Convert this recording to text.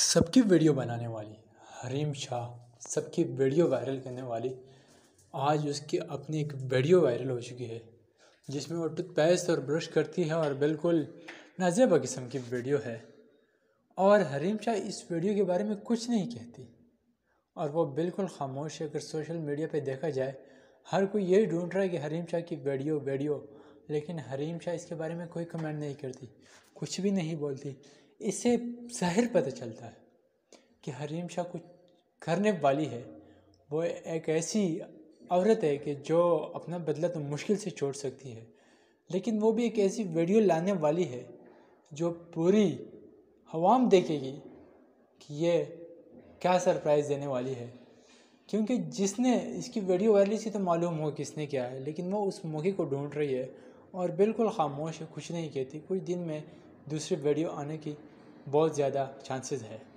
सबकी वीडियो बनाने वाली, हरीम शाह, सबकी वीडियो वायरल करने वाली, आज उसकी अपनी एक वीडियो वायरल हो चुकी है, जिसमें वो टूथपेस्ट और ब्रश करती है और बिल्कुल नाजेबा किस्म की वीडियो है। और हरीम शाह इस वीडियो के बारे में कुछ नहीं कहती। और वो बिल्कुल खामोश है, अगर सोशल मीडिया पे देखा जाए, हर कोई यही ढूंढ रहा है कि हरीम शाह की वीडियो वीडियो, लेकिन हरीम शाह इसके बारे में कोई कमेंट नहीं करती, कुछ भी नहीं बोलती। इससे ज़ाहिर पता चलता है कि हरीम शाह कुछ करने वाली है। वो एक ऐसी औरत है कि जो अपना बदला तो मुश्किल से छोड़ सकती है, लेकिन वो भी एक ऐसी वीडियो लाने वाली है जो पूरी हवाम देखेगी कि ये क्या सरप्राइज़ देने वाली है। क्योंकि जिसने इसकी वीडियो वायरल से तो मालूम हो किसने क्या है, लेकिन वो उस मौके को ढूंढ रही है और बिल्कुल खामोश है कुछ नहीं कहती। कुछ दिन में दूसरी वीडियो आने की बहुत ज़्यादा चांसेस है।